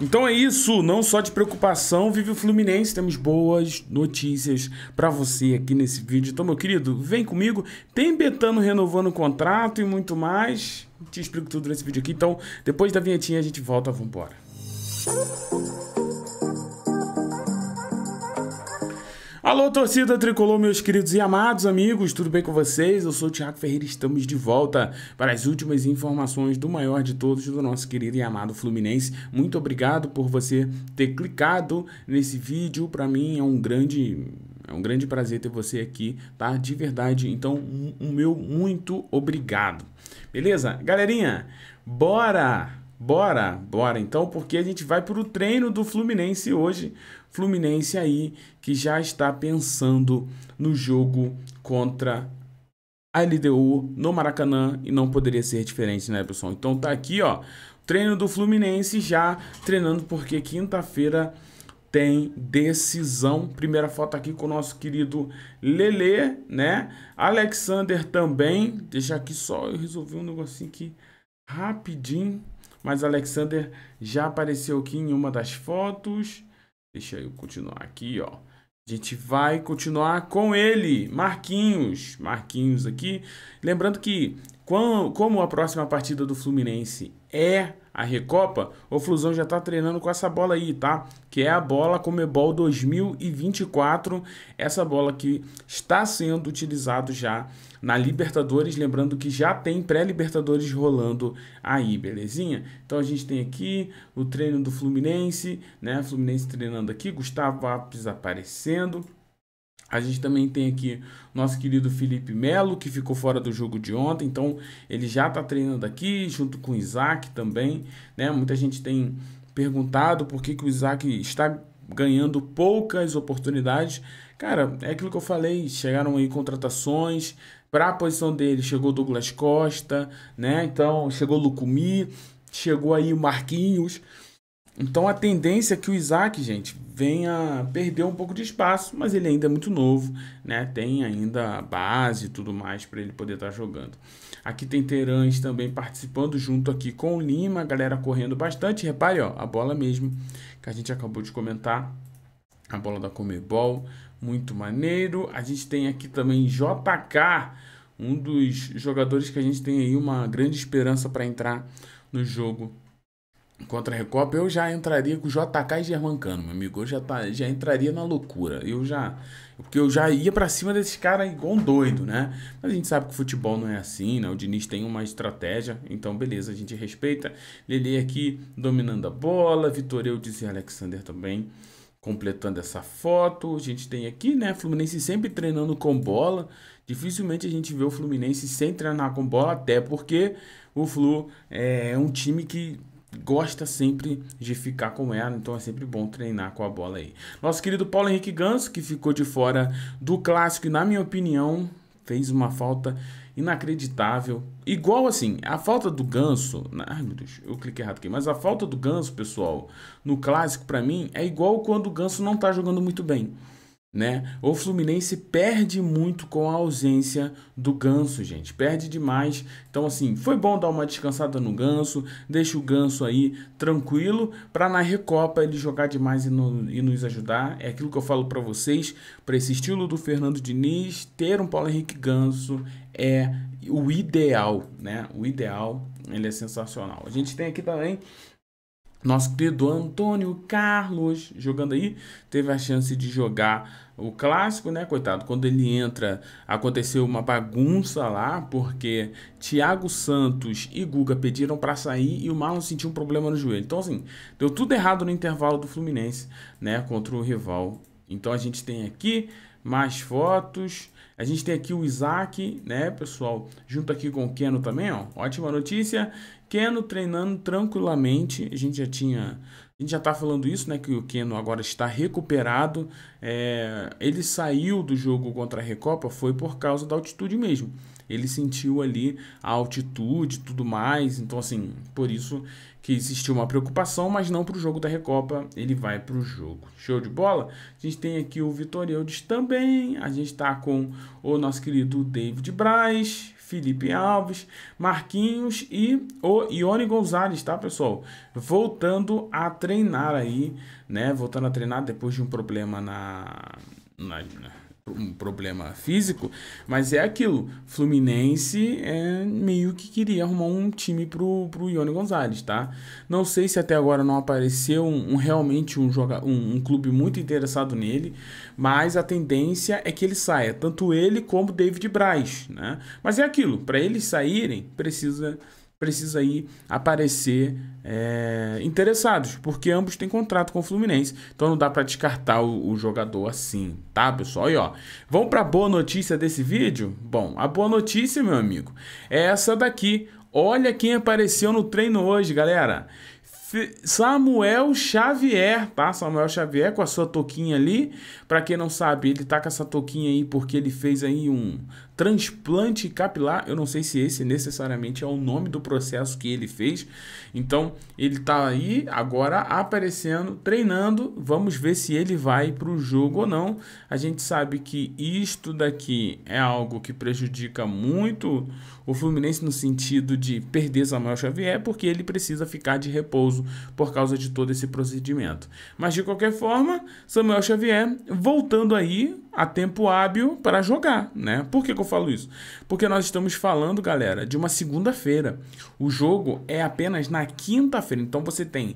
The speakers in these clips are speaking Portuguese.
Então é isso, não só de preocupação vive o Fluminense, temos boas notícias para você aqui nesse vídeo. Então, meu querido, vem comigo, tem Betano renovando o contrato e muito mais. Te explico tudo nesse vídeo aqui. Então, depois da vinhetinha a gente volta, vambora. Música Alô, torcida tricolor, meus queridos e amados amigos, tudo bem com vocês? Eu sou o Thiago Ferreira e estamos de volta para as últimas informações do maior de todos, do nosso querido e amado Fluminense. Muito obrigado por você ter clicado nesse vídeo. Para mim é um grande é um grande prazer ter você aqui, tá? De verdade. Então, o um, um meu muito obrigado. Beleza? Galerinha, bora! Bora, bora então, porque a gente vai para o treino do Fluminense hoje. Fluminense aí que já está pensando no jogo contra a LDU no Maracanã e não poderia ser diferente, né, pessoal? Então tá aqui, ó, treino do Fluminense já treinando porque quinta-feira tem decisão. Primeira foto aqui com o nosso querido Lele, né? Alexander também. Deixa aqui só eu resolvi um negocinho aqui rapidinho. Mas Alexander já apareceu aqui em uma das fotos. Deixa eu continuar aqui, ó. A gente vai continuar com ele, Marquinhos. Marquinhos aqui. Lembrando que, como a próxima partida do Fluminense é a Recopa, o Flusão já está treinando com essa bola aí, tá? Que é a bola Comebol 2024. Essa bola que está sendo utilizado já na Libertadores, lembrando que já tem pré-Libertadores rolando aí, belezinha? Então a gente tem aqui o treino do Fluminense, né? Fluminense treinando aqui, Gustavo Alves aparecendo. A gente também tem aqui nosso querido Felipe Melo, que ficou fora do jogo de ontem, então ele já está treinando aqui, junto com o Isaac também. Né? Muita gente tem perguntado por que, que o Isaac está ganhando poucas oportunidades. Cara, é aquilo que eu falei, chegaram aí contratações, para a posição dele chegou Douglas Costa, né? Então chegou Lucumi, chegou aí o Marquinhos. Então a tendência é que o Isaac, gente, venha perder um pouco de espaço, mas ele ainda é muito novo, né? Tem ainda base e tudo mais para ele poder estar tá jogando. Aqui tem Terãs também participando junto aqui com o Lima, galera correndo bastante. Repare, ó, a bola mesmo que a gente acabou de comentar, a bola da Comebol, muito maneiro. A gente tem aqui também JK, um dos jogadores que a gente tem aí uma grande esperança para entrar no jogo contra a Recopa, eu já entraria com JK e Germancano, meu amigo. Eu já, tá, já entraria na loucura. Eu já. Porque eu já ia para cima desses caras igual um doido, né? Mas a gente sabe que o futebol não é assim, né? O Diniz tem uma estratégia, então beleza, a gente respeita. Lele aqui dominando a bola, Vitor Eudes e Alexander também completando essa foto. A gente tem aqui, né? Fluminense sempre treinando com bola. Dificilmente a gente vê o Fluminense sem treinar com bola, até porque o Flu é um time que gosta sempre de ficar com ela, então é sempre bom treinar com a bola aí. Nosso querido Paulo Henrique Ganso, que ficou de fora do clássico e na minha opinião fez uma falta inacreditável. Igual assim, a falta do Ganso, ai meu Deus, eu cliquei errado aqui, mas a falta do Ganso, pessoal, no clássico para mim é igual quando o Ganso não tá jogando muito bem né? O Fluminense perde muito com a ausência do Ganso, gente. Perde demais. Então, assim, foi bom dar uma descansada no Ganso, deixa o Ganso aí tranquilo para na Recopa ele jogar demais e, no, e nos ajudar. É aquilo que eu falo para vocês, para esse estilo do Fernando Diniz, ter um Paulo Henrique Ganso é o ideal, né? O ideal, ele é sensacional. A gente tem aqui também nosso querido Antônio Carlos jogando aí, teve a chance de jogar o clássico, né? Coitado, quando ele entra, aconteceu uma bagunça lá, porque Thiago Santos e Guga pediram para sair e o Marlon sentiu um problema no joelho. Então, assim, deu tudo errado no intervalo do Fluminense, né? Contra o rival. Então, a gente tem aqui mais fotos. A gente tem aqui o Isaac, né, pessoal? Junto aqui com o Keno também, ó. Ótima notícia. Keno treinando tranquilamente. A gente já tinha. A gente já tá falando isso, né? Que o Keno agora está recuperado. É, ele saiu do jogo contra a Recopa foi por causa da altitude mesmo. Ele sentiu ali a altitude e tudo mais. Então, assim, por isso que existiu uma preocupação, mas não para o jogo da Recopa. Ele vai para o jogo. Show de bola? A gente tem aqui o Vitor Eudes também. A gente está com o nosso querido David Braz Felipe Alves, Marquinhos e o Ione Gonzalez, tá, pessoal? Voltando a treinar aí, né? Voltando a treinar depois de um problema na, na, um problema físico, mas é aquilo. Fluminense é meio que queria arrumar um time pro, pro Ione Gonzalez, tá? Não sei se até agora não apareceu um, um realmente um, joga, um, um, clube muito interessado nele, mas a tendência é que ele saia, tanto ele como David Braz, né? Mas é aquilo, para eles saírem, precisa precisa aí aparecer é, interessados, porque ambos têm contrato com o Fluminense, então não dá para descartar o, o, jogador assim, tá, pessoal? E ó, vamos para boa notícia desse vídeo? Bom, a boa notícia, meu amigo, é essa daqui. Olha quem apareceu no treino hoje, galera. Samuel Xavier, tá? Samuel Xavier com a sua toquinha ali. Para quem não sabe, ele tá com essa toquinha aí porque ele fez aí um transplante capilar. Eu não sei se esse necessariamente é o nome do processo que ele fez. Então, ele tá aí agora aparecendo, treinando. Vamos ver se ele vai para o jogo ou não. A gente sabe que isto daqui é algo que prejudica muito o Fluminense no sentido de perder Samuel Xavier, porque ele precisa ficar de repouso por causa de todo esse procedimento. Mas de qualquer forma, Samuel Xavier voltando aí a tempo hábil para jogar, né? Por que, que eu falo isso? Porque nós estamos falando, galera, de uma segunda-feira. O jogo é apenas na quinta-feira. Então você tem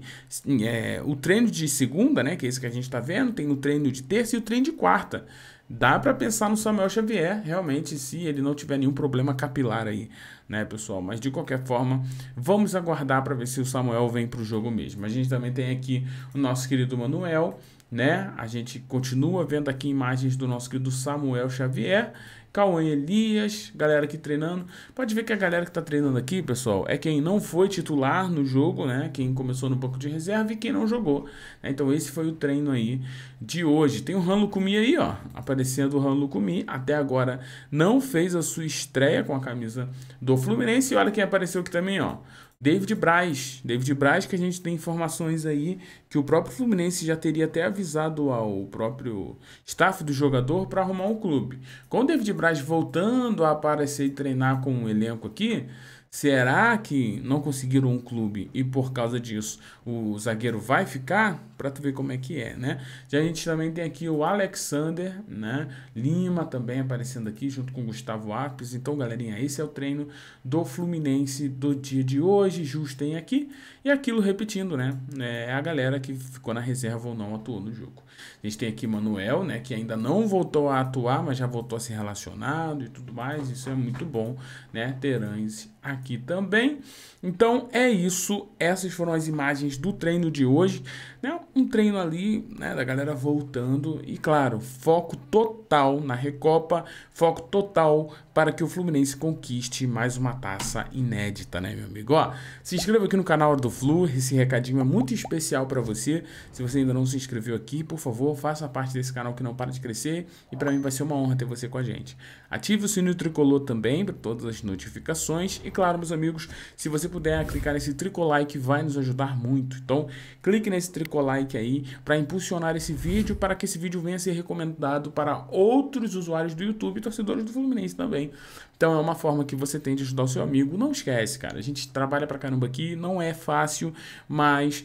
é, o treino de segunda, né? Que é esse que a gente está vendo, tem o treino de terça e o treino de quarta. Dá para pensar no Samuel Xavier, realmente, se ele não tiver nenhum problema capilar aí, né, pessoal? Mas de qualquer forma, vamos aguardar para ver se o Samuel vem para o jogo mesmo. A gente também tem aqui o nosso querido Manuel, né? A gente continua vendo aqui imagens do nosso querido Samuel Xavier Cauã Elias, galera aqui treinando. Pode ver que a galera que está treinando aqui, pessoal, é quem não foi titular no jogo, né? Quem começou no banco de reserva e quem não jogou. Né? Então esse foi o treino aí de hoje. Tem o Han Lukumi aí, ó, aparecendo o Han Lukumi. Até agora não fez a sua estreia com a camisa do Fluminense. E olha quem apareceu aqui também, ó. David Braz. David Braz, que a gente tem informações aí que o próprio Fluminense já teria até avisado ao próprio staff do jogador para arrumar um clube. Com o David Braz voltando a aparecer e treinar com o elenco aqui, Será que não conseguiram um clube e por causa disso o zagueiro vai ficar? Para tu ver como é que é, né? Já a gente também tem aqui o Alexander, né? Lima também aparecendo aqui junto com o Gustavo Apes. Então, galerinha, esse é o treino do Fluminense do dia de hoje. Justo tem aqui e aquilo repetindo, né? É a galera que ficou na reserva ou não atuou no jogo. A gente tem aqui Manuel, né, que ainda não voltou a atuar, mas já voltou a ser relacionado e tudo mais. Isso é muito bom, né? Terães aqui também. Então é isso. Essas foram as imagens do treino de hoje. Né? Um treino ali, né, da galera voltando. E claro, foco total na Recopa, foco total para que o Fluminense conquiste mais uma taça inédita, né, meu amigo? Ó, se inscreva aqui no canal do Flu. Esse recadinho é muito especial para você. Se você ainda não se inscreveu aqui, por favor, faça parte desse canal que não para de crescer. E para mim vai ser uma honra ter você com a gente. Ative o sininho tricolor também para todas as notificações. E claro, meus amigos, se você puder clicar nesse tricolike, vai nos ajudar muito. Então, clique nesse tricolike aí para impulsionar esse vídeo, para que esse vídeo venha a ser recomendado para outros usuários do YouTube e torcedores do Fluminense também. Então, é uma forma que você tem de ajudar o seu amigo. Não esquece, cara. A gente trabalha pra caramba aqui, não é fácil, mas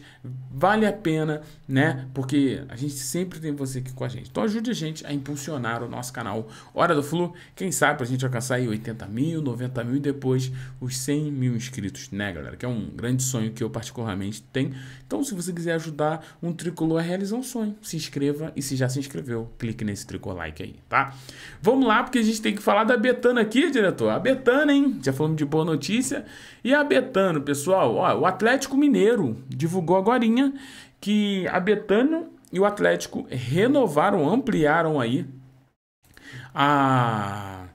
vale a pena, né? Porque a gente sempre tem você aqui com a gente. Então, ajude a gente a impulsionar o nosso canal Hora do Flu. Quem sabe pra gente alcançar aí 80 mil, 90 mil e depois os 100 mil inscritos, né, galera? Que é um grande sonho que eu particularmente tenho. Então, se você quiser ajudar um tricolor a realizar um sonho, se inscreva e se já se inscreveu, clique nesse tricolor like aí, tá? Vamos lá, porque a gente tem que falar da Betana aqui, diretor. A Betana, hein? Já falamos de boa notícia. E a Betano, pessoal, ó, o Atlético Mineiro divulgou agora que a Betano e o Atlético renovaram, ampliaram aí a,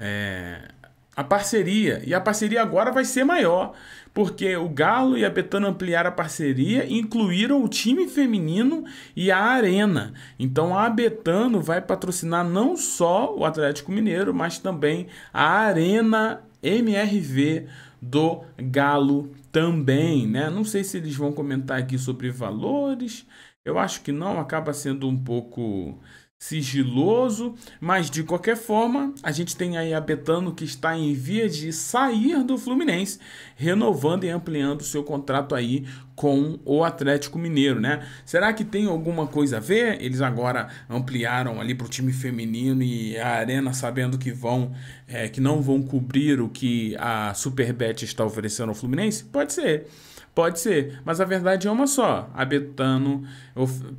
é, a parceria. E a parceria agora vai ser maior, porque o Galo e a Betano ampliaram a parceria incluíram o time feminino e a Arena. Então a Betano vai patrocinar não só o Atlético Mineiro, mas também a Arena MRV do Galo também, né? Não sei se eles vão comentar aqui sobre valores. Eu acho que não, acaba sendo um pouco sigiloso, mas de qualquer forma, a gente tem aí a Betano que está em via de sair do Fluminense, renovando e ampliando seu contrato aí com o Atlético Mineiro, né? Será que tem alguma coisa a ver? Eles agora ampliaram ali para o time feminino e a Arena sabendo que vão é, que não vão cobrir o que a Superbet está oferecendo ao Fluminense? Pode ser. Pode ser, mas a verdade é uma só. A Betano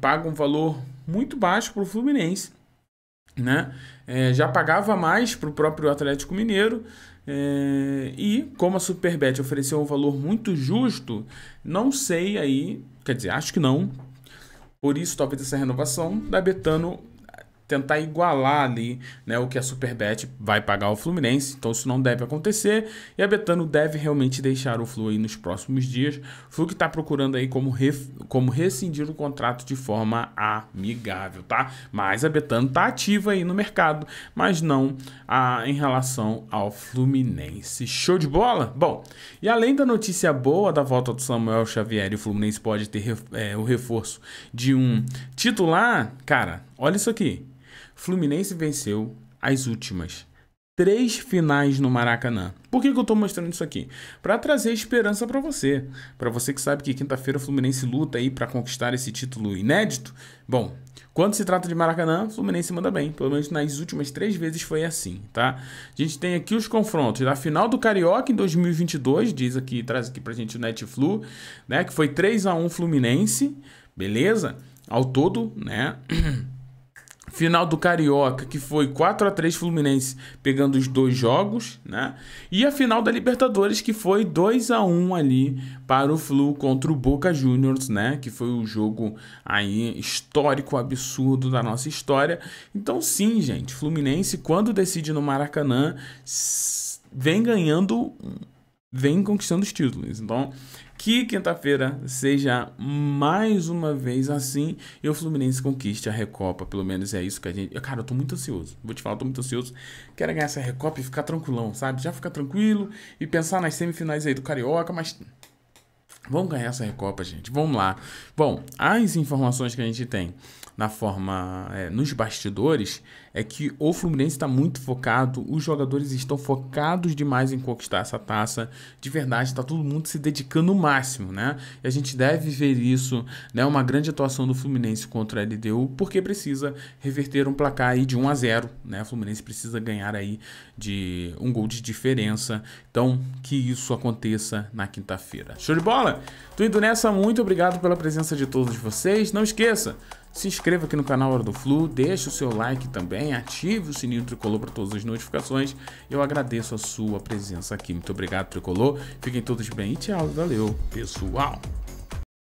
paga um valor muito baixo para o Fluminense. Né? É, já pagava mais para o próprio Atlético Mineiro. É, e como a Superbet ofereceu um valor muito justo, não sei aí, quer dizer, acho que não. Por isso, talvez essa renovação da Betano tentar igualar ali né, o que a Superbet vai pagar ao Fluminense. Então isso não deve acontecer e a Betano deve realmente deixar o Flu aí nos próximos dias. O Flu que está procurando aí como, ref, como rescindir o contrato de forma amigável, tá? Mas a Betano está ativa aí no mercado, mas não a, em relação ao Fluminense. Show de bola? Bom, e além da notícia boa da volta do Samuel Xavier o Fluminense pode ter é, o reforço de um titular, cara, olha isso aqui. Fluminense venceu as últimas três finais no Maracanã. Por que, que eu estou mostrando isso aqui? Para trazer esperança para você. Para você que sabe que quinta-feira o Fluminense luta aí para conquistar esse título inédito. Bom, quando se trata de Maracanã, o Fluminense manda bem. Pelo menos nas últimas três vezes foi assim, tá? A gente tem aqui os confrontos da final do Carioca em 2022, diz aqui, traz aqui pra gente o Netflu, né? Que foi 3 a 1 Fluminense, beleza? Ao todo, né? Final do Carioca, que foi 4 a 3 Fluminense pegando os dois jogos, né? E a final da Libertadores, que foi 2 a 1 ali para o Flu contra o Boca Juniors, né? Que foi o jogo aí histórico absurdo da nossa história. Então, sim, gente, Fluminense quando decide no Maracanã vem ganhando, vem conquistando os títulos. Então, que quinta-feira seja mais uma vez assim e o Fluminense conquiste a Recopa. Pelo menos é isso que a gente. Cara, eu tô muito ansioso. Vou te falar, eu tô muito ansioso. Quero ganhar essa Recopa e ficar tranquilão, sabe? Já ficar tranquilo e pensar nas semifinais aí do Carioca, mas. Vamos ganhar essa Recopa, gente. Vamos lá. Bom, as informações que a gente tem na forma é, nos bastidores é que o Fluminense está muito focado, os jogadores estão focados demais em conquistar essa taça. De verdade, está todo mundo se dedicando o máximo, né? E a gente deve ver isso, né? Uma grande atuação do Fluminense contra a LDU, porque precisa reverter um placar aí de 1 a 0, né? O Fluminense precisa ganhar aí de um gol de diferença. Então, que isso aconteça na quinta-feira. Show de bola? Tô indo nessa, muito obrigado pela presença de todos vocês. Não esqueça, se inscreva aqui no canal Hora do Flu, deixe o seu like também, ative o sininho tricolor para todas as notificações. Eu agradeço a sua presença aqui. Muito obrigado, tricolor. Fiquem todos bem e tchau. Valeu, pessoal.